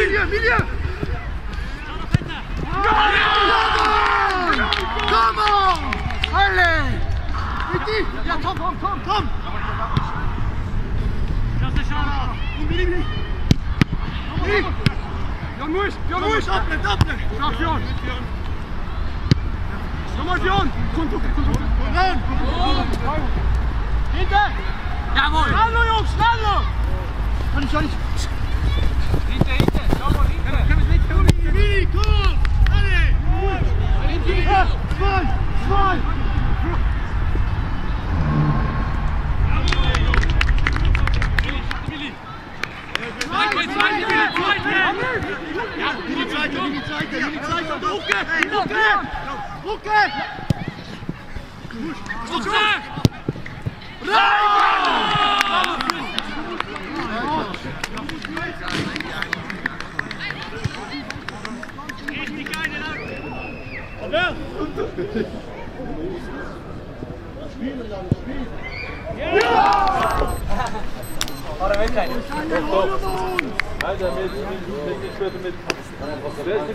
Milieu, milieu. Mickey! Ja, kom, kom, kom, kom! Kom, Mili, Mili! Mili! Jan Moes! Jan Jan Moes! Moes, oplet, oplet! Dag Jan! Kom maar Jan! Kom toch, kom toch! Kom aan! Hinter! Jawohl! Sneller Jungs, sneller! Sorry, sorry. Hinter, Seite! Drucke! Drucke! Drucke! Drucke! Alter, mit, mit, mit, mit, mit. Wer ist die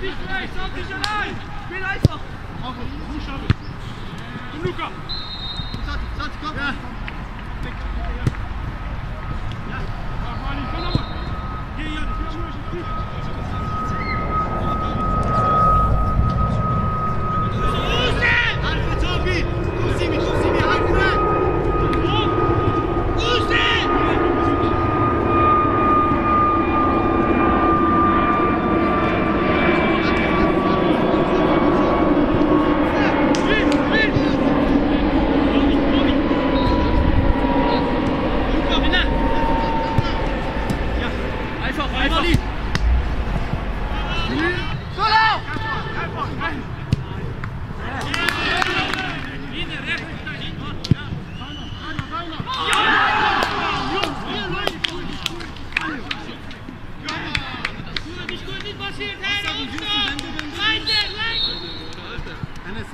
die plaats gewoon, Abu! Ja, nu! Oh, Jawohl! Olli, schicken! Spiel einfach! Kom, Luca! Zat, zat, kom! Ja.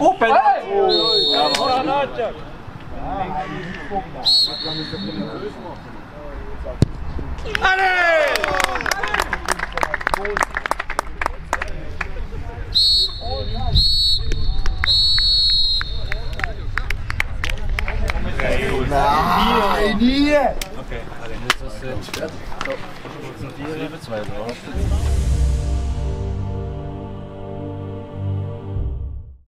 Oh, penalty! Allez! Nah, okay, also das ist jetzt. So, zwei drauf.